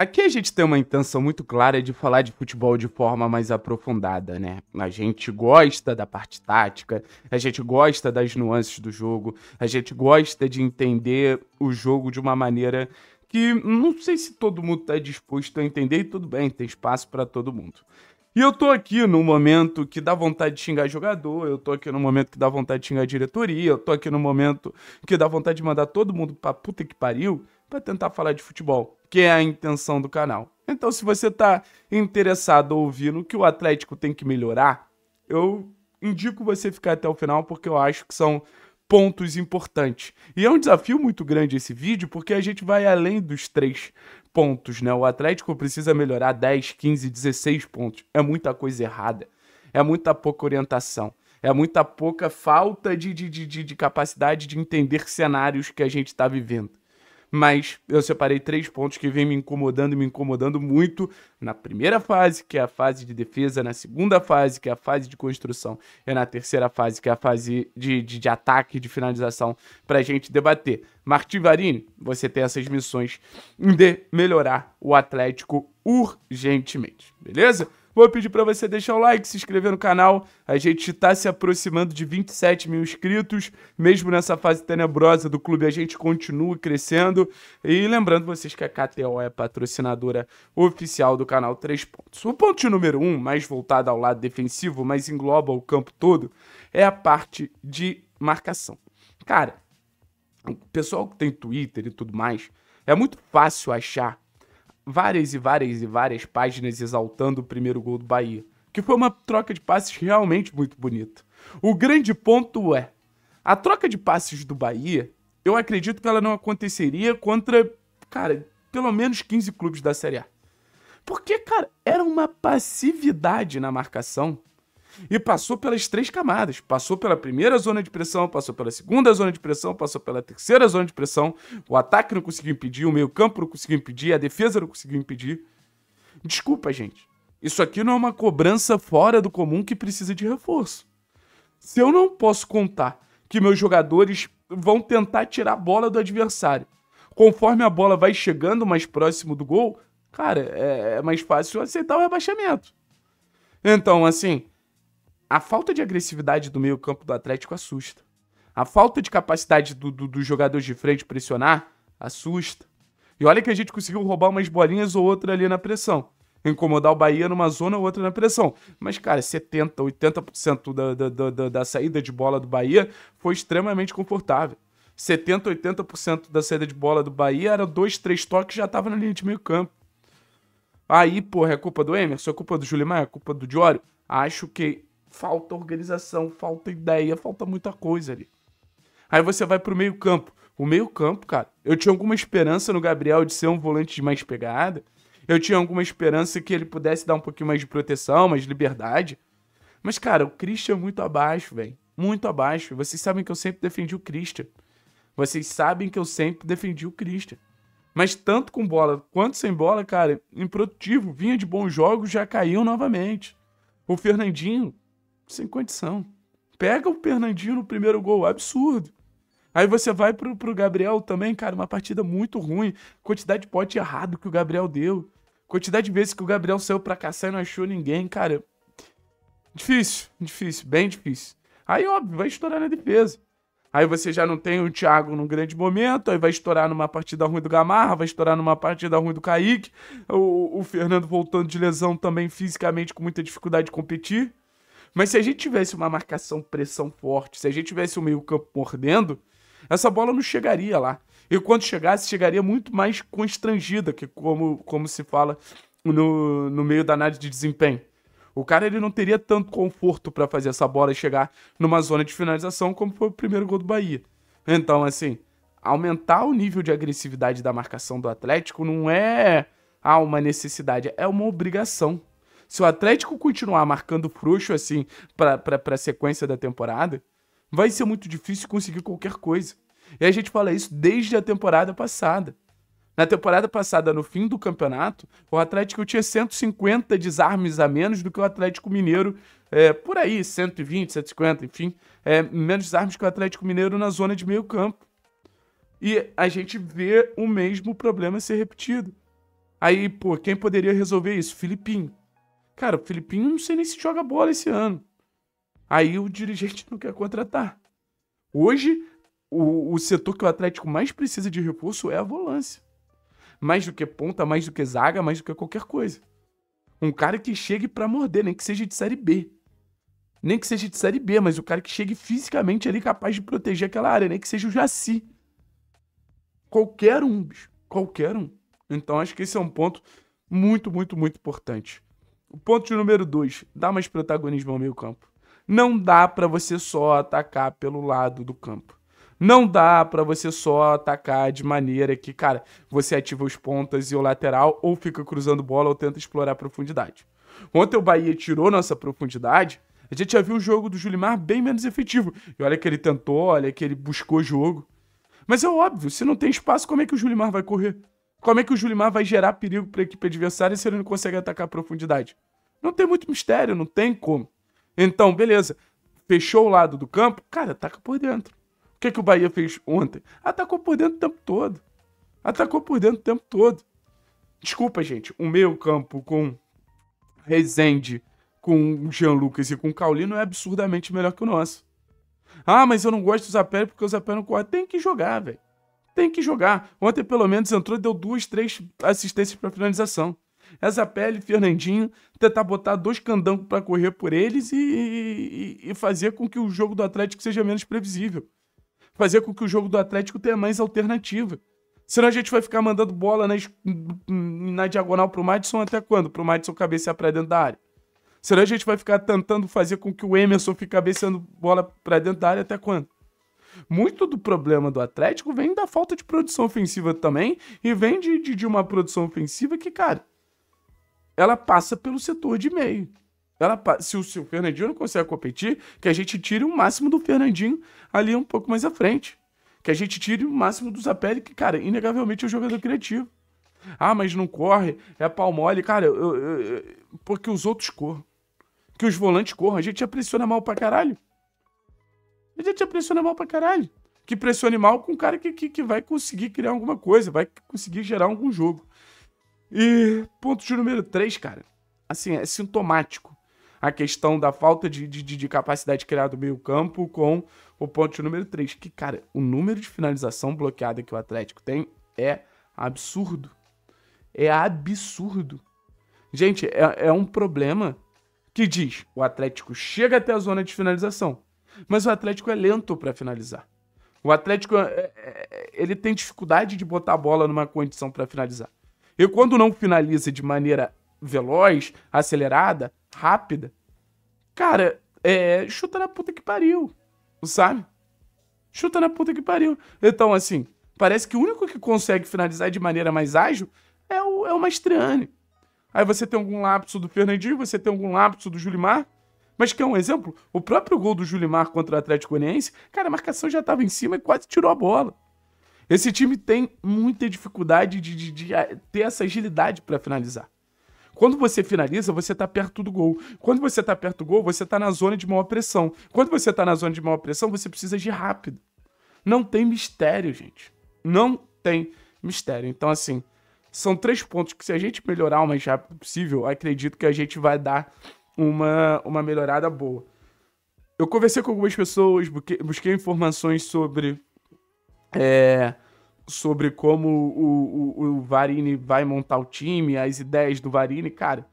Aqui a gente tem uma intenção muito clara de falar de futebol de forma mais aprofundada, né? A gente gosta da parte tática, a gente gosta das nuances do jogo, a gente gosta de entender o jogo de uma maneira que não sei se todo mundo está disposto a entender e tudo bem, tem espaço para todo mundo. E eu tô aqui no momento que dá vontade de xingar jogador, eu tô aqui no momento que dá vontade de xingar diretoria, eu tô aqui no momento que dá vontade de mandar todo mundo pra puta que pariu para tentar falar de futebol que é a intenção do canal. Então, se você está interessado ou ouvindo que o Atlético tem que melhorar, eu indico você ficar até o final porque eu acho que são pontos importantes. E é um desafio muito grande esse vídeo porque a gente vai além dos três pontos, né? O Atlético precisa melhorar 10, 15, 16 pontos. É muita coisa errada. É muita pouca orientação. É muita pouca falta de, de, de, de capacidade de entender cenários que a gente está vivendo mas eu separei três pontos que vêm me incomodando e me incomodando muito na primeira fase, que é a fase de defesa, na segunda fase, que é a fase de construção, e na terceira fase, que é a fase de, de, de ataque, de finalização, para a gente debater. Marti Varini, você tem essas missões de melhorar o Atlético urgentemente, beleza? Vou pedir para você deixar o like, se inscrever no canal. A gente está se aproximando de 27 mil inscritos. Mesmo nessa fase tenebrosa do clube, a gente continua crescendo. E lembrando vocês que a KTO é patrocinadora oficial do canal 3 Pontos. O ponto número 1, um, mais voltado ao lado defensivo, mas engloba o campo todo, é a parte de marcação. Cara, o pessoal que tem Twitter e tudo mais, é muito fácil achar várias e várias e várias páginas exaltando o primeiro gol do Bahia, que foi uma troca de passes realmente muito bonita. O grande ponto é, a troca de passes do Bahia, eu acredito que ela não aconteceria contra, cara, pelo menos 15 clubes da Série A. Porque, cara, era uma passividade na marcação e passou pelas três camadas. Passou pela primeira zona de pressão, passou pela segunda zona de pressão, passou pela terceira zona de pressão. O ataque não conseguiu impedir, o meio-campo não conseguiu impedir, a defesa não conseguiu impedir. Desculpa, gente. Isso aqui não é uma cobrança fora do comum que precisa de reforço. Se eu não posso contar que meus jogadores vão tentar tirar a bola do adversário, conforme a bola vai chegando mais próximo do gol, cara, é, é mais fácil aceitar o rebaixamento. Então, assim, a falta de agressividade do meio-campo do Atlético assusta. A falta de capacidade dos do, do jogadores de frente pressionar assusta. E olha que a gente conseguiu roubar umas bolinhas ou outra ali na pressão. Incomodar o Bahia numa zona ou outra na pressão. Mas, cara, 70%, 80% da, da, da, da saída de bola do Bahia foi extremamente confortável. 70%, 80% da saída de bola do Bahia era dois, três toques já tava na linha de meio campo. Aí, porra, é culpa do Emerson, é culpa do Julimar, é culpa do Diório. Acho que falta organização, falta ideia, falta muita coisa ali. Aí você vai pro meio campo. O meio campo, cara, eu tinha alguma esperança no Gabriel de ser um volante de mais pegada. Eu tinha alguma esperança que ele pudesse dar um pouquinho mais de proteção, mais de liberdade. Mas, cara, o Christian é muito abaixo, velho. Muito abaixo. Vocês sabem que eu sempre defendi o Christian. Vocês sabem que eu sempre defendi o Christian. Mas tanto com bola quanto sem bola, cara, improdutivo. Vinha de bons jogos, já caiu novamente. O Fernandinho, sem condição. Pega o Fernandinho no primeiro gol, absurdo. Aí você vai pro, pro Gabriel também, cara, uma partida muito ruim. Quantidade de pote errado que o Gabriel deu. Quantidade de vezes que o Gabriel saiu pra caçar e não achou ninguém, cara. Difícil, difícil, bem difícil. Aí, óbvio, vai estourar na defesa. Aí você já não tem o Thiago num grande momento, aí vai estourar numa partida ruim do Gamarra, vai estourar numa partida ruim do Kaique. O, o Fernando voltando de lesão também fisicamente com muita dificuldade de competir. Mas se a gente tivesse uma marcação pressão forte, se a gente tivesse o meio campo mordendo, essa bola não chegaria lá. E quando chegasse, chegaria muito mais constrangida, que como, como se fala no, no meio da análise de desempenho. O cara ele não teria tanto conforto para fazer essa bola chegar numa zona de finalização como foi o primeiro gol do Bahia. Então, assim, aumentar o nível de agressividade da marcação do Atlético não é ah, uma necessidade, é uma obrigação. Se o Atlético continuar marcando frouxo assim para a sequência da temporada, vai ser muito difícil conseguir qualquer coisa. E a gente fala isso desde a temporada passada. Na temporada passada, no fim do campeonato, o Atlético tinha 150 desarmes a menos do que o Atlético Mineiro, é, por aí, 120, 150, enfim, é, menos desarmes que o Atlético Mineiro na zona de meio campo. E a gente vê o mesmo problema ser repetido. Aí, pô, quem poderia resolver isso? Filipinho. Cara, o Filipinho não sei nem se joga bola esse ano. Aí o dirigente não quer contratar. Hoje, o, o setor que o Atlético mais precisa de reforço é a volância. Mais do que ponta, mais do que zaga, mais do que qualquer coisa. Um cara que chegue para morder, nem que seja de série B. Nem que seja de série B, mas o cara que chegue fisicamente ali capaz de proteger aquela área, nem que seja o Jaci. Qualquer um, bicho. Qualquer um. Então acho que esse é um ponto muito, muito, muito importante. O ponto número dois, dá mais protagonismo ao meio campo. Não dá para você só atacar pelo lado do campo. Não dá para você só atacar de maneira que, cara, você ativa os pontas e o lateral ou fica cruzando bola ou tenta explorar a profundidade. Ontem o Bahia tirou nossa profundidade, a gente já viu o jogo do Julimar bem menos efetivo. E olha que ele tentou, olha que ele buscou jogo. Mas é óbvio, se não tem espaço, como é que o Julimar vai correr? Como é que o Julimar vai gerar perigo para a equipe adversária se ele não consegue atacar a profundidade? Não tem muito mistério, não tem como. Então, beleza. Fechou o lado do campo, cara, ataca por dentro que, que o Bahia fez ontem? Atacou por dentro o tempo todo. Atacou por dentro o tempo todo. Desculpa, gente. O meio campo com Rezende, com Jean Lucas e com Caulino é absurdamente melhor que o nosso. Ah, mas eu não gosto do Zapelli porque o Zapelli não corre. Tem que jogar, velho. Tem que jogar. Ontem, pelo menos, entrou e deu duas, três assistências para finalização. É Zapelli e Fernandinho tentar botar dois candangos para correr por eles e, e, e fazer com que o jogo do Atlético seja menos previsível fazer com que o jogo do Atlético tenha mais alternativa. Senão a gente vai ficar mandando bola na, na diagonal pro Madison até quando? Pro Madison cabecear pra dentro da área. Senão a gente vai ficar tentando fazer com que o Emerson fique cabeceando bola pra dentro da área até quando? Muito do problema do Atlético vem da falta de produção ofensiva também e vem de, de, de uma produção ofensiva que, cara, ela passa pelo setor de meio. Ela, se, o, se o Fernandinho não consegue competir, que a gente tire o máximo do Fernandinho ali um pouco mais à frente. Que a gente tire o máximo do Zapelli, que, cara, inegavelmente é um jogador criativo. Ah, mas não corre, é pau mole. Cara, eu, eu, eu, porque os outros corram. Que os volantes corram. A gente já pressiona mal pra caralho. Já pressiona mal pra caralho. Que pressione mal com um cara que, que, que vai conseguir criar alguma coisa, vai conseguir gerar algum jogo. E ponto de número 3, cara. Assim, é sintomático a questão da falta de, de, de capacidade criada do meio campo com o ponto número 3. Que, cara, o número de finalização bloqueada que o Atlético tem é absurdo. É absurdo. Gente, é, é um problema que diz: o Atlético chega até a zona de finalização, mas o Atlético é lento para finalizar. O Atlético é, é, ele tem dificuldade de botar a bola numa condição para finalizar. E quando não finaliza de maneira veloz, acelerada, rápida, cara, é, chuta na puta que pariu, sabe? Chuta na puta que pariu. Então, assim, parece que o único que consegue finalizar de maneira mais ágil é o, é o Mastriani. Aí você tem algum lapso do Fernandinho, você tem algum lapso do Julimar. Mas que é um exemplo, o próprio gol do Julimar contra o Atlético Goianiense, cara, a marcação já estava em cima e quase tirou a bola. Esse time tem muita dificuldade de, de, de ter essa agilidade para finalizar. Quando você finaliza, você está perto do gol. Quando você está perto do gol, você está na zona de maior pressão. Quando você está na zona de maior pressão, você precisa de rápido. Não tem mistério, gente. Não tem mistério. Então, assim, são três pontos que, se a gente melhorar o mais rápido possível, acredito que a gente vai dar uma, uma melhorada boa. Eu conversei com algumas pessoas, busquei, busquei informações sobre. É, sobre como o, o, o Varini vai montar o time, as ideias do Varini, cara.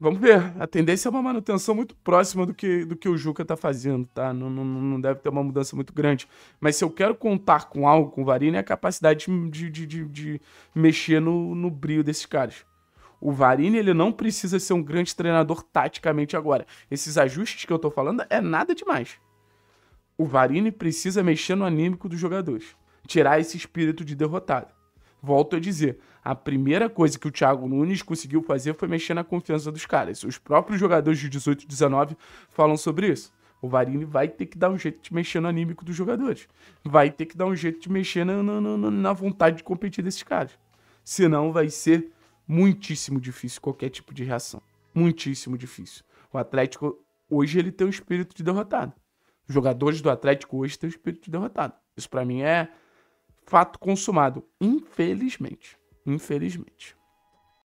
Vamos ver. A tendência é uma manutenção muito próxima do que, do que o Juca tá fazendo, tá? Não, não, não deve ter uma mudança muito grande. Mas se eu quero contar com algo com o Varini, é a capacidade de, de, de, de mexer no, no brilho desses caras. O Varini, ele não precisa ser um grande treinador taticamente agora. Esses ajustes que eu tô falando é nada demais. O Varini precisa mexer no anímico dos jogadores tirar esse espírito de derrotado. Volto a dizer, a primeira coisa que o Thiago Nunes conseguiu fazer foi mexer na confiança dos caras. Os próprios jogadores de 18 e 19 falam sobre isso. O Varini vai ter que dar um jeito de mexer no anímico dos jogadores. Vai ter que dar um jeito de mexer na, na, na, na vontade de competir desses caras. Senão vai ser muitíssimo difícil qualquer tipo de reação. Muitíssimo difícil. O Atlético, hoje, ele tem um espírito de derrotado. Os jogadores do Atlético hoje têm um espírito de derrotado. Isso para mim é fato consumado. Infelizmente. infelizmente.